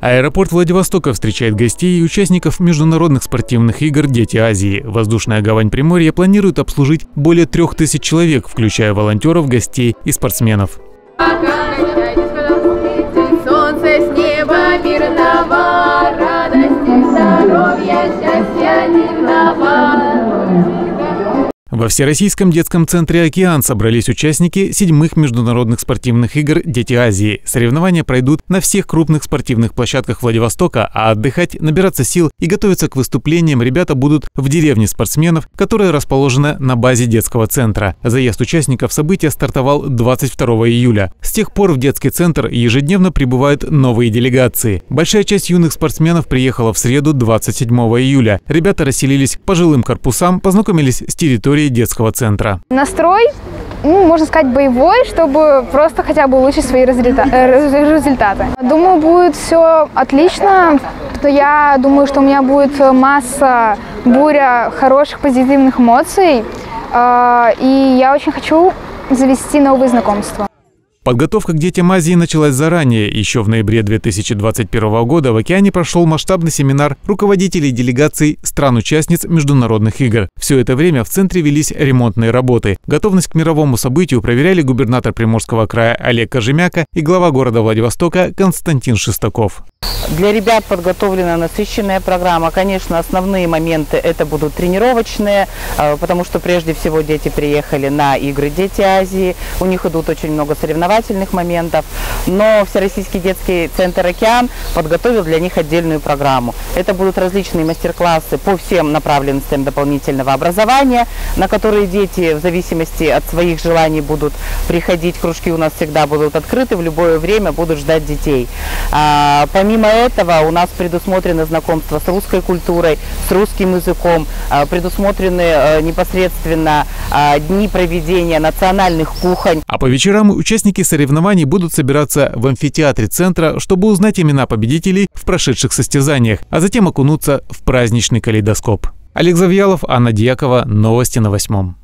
Аэропорт Владивостока встречает гостей и участников международных спортивных игр «Дети Азии». Воздушная гавань Приморья планирует обслужить более трех тысяч человек, включая волонтеров, гостей и спортсменов. Солнце Во Всероссийском детском центре «Океан» собрались участники седьмых международных спортивных игр «Дети Азии». Соревнования пройдут на всех крупных спортивных площадках Владивостока, а отдыхать, набираться сил и готовиться к выступлениям ребята будут в деревне спортсменов, которая расположена на базе детского центра. Заезд участников события стартовал 22 июля. С тех пор в детский центр ежедневно прибывают новые делегации. Большая часть юных спортсменов приехала в среду 27 июля. Ребята расселились по жилым корпусам, познакомились с территорией детского центра. Настрой ну, можно сказать, боевой, чтобы просто хотя бы улучшить свои э, результаты. Думаю, будет все отлично. Я думаю, что у меня будет масса, буря хороших позитивных эмоций. Э, и я очень хочу завести новые знакомства. Подготовка к детям Азии началась заранее. Еще в ноябре 2021 года в океане прошел масштабный семинар руководителей делегаций стран-участниц международных игр. Все это время в центре велись ремонтные работы. Готовность к мировому событию проверяли губернатор Приморского края Олег Кожемяка и глава города Владивостока Константин Шестаков. Для ребят подготовлена насыщенная программа. Конечно, основные моменты это будут тренировочные, а, потому что прежде всего дети приехали на игры «Дети Азии». У них идут очень много соревновательных моментов. Но Всероссийский детский центр «Океан» подготовил для них отдельную программу. Это будут различные мастер-классы по всем направленностям дополнительного образования, на которые дети в зависимости от своих желаний будут приходить. Кружки у нас всегда будут открыты, в любое время будут ждать детей. А, помимо этого у нас предусмотрено знакомство с русской культурой, с русским языком, а, предусмотрены э, непосредственно а, дни проведения национальных кухонь. А по вечерам участники соревнований будут собираться в амфитеатре центра, чтобы узнать имена победителей в прошедших состязаниях, а затем окунуться в праздничный калейдоскоп. Олег Завьялов, Анна Дьякова, Новости на восьмом.